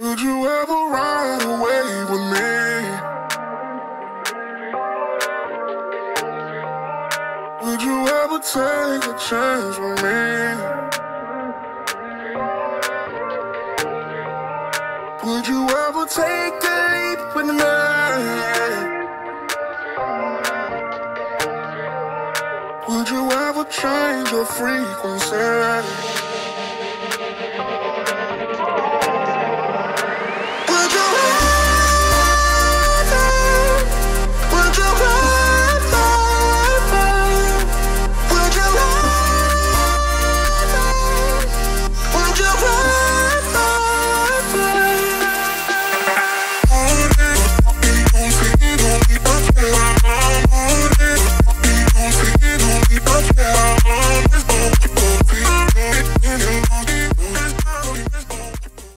Would you ever ride away with me? Would you ever take a chance with me? Would you ever take a leap with me? Would you ever change your frequency?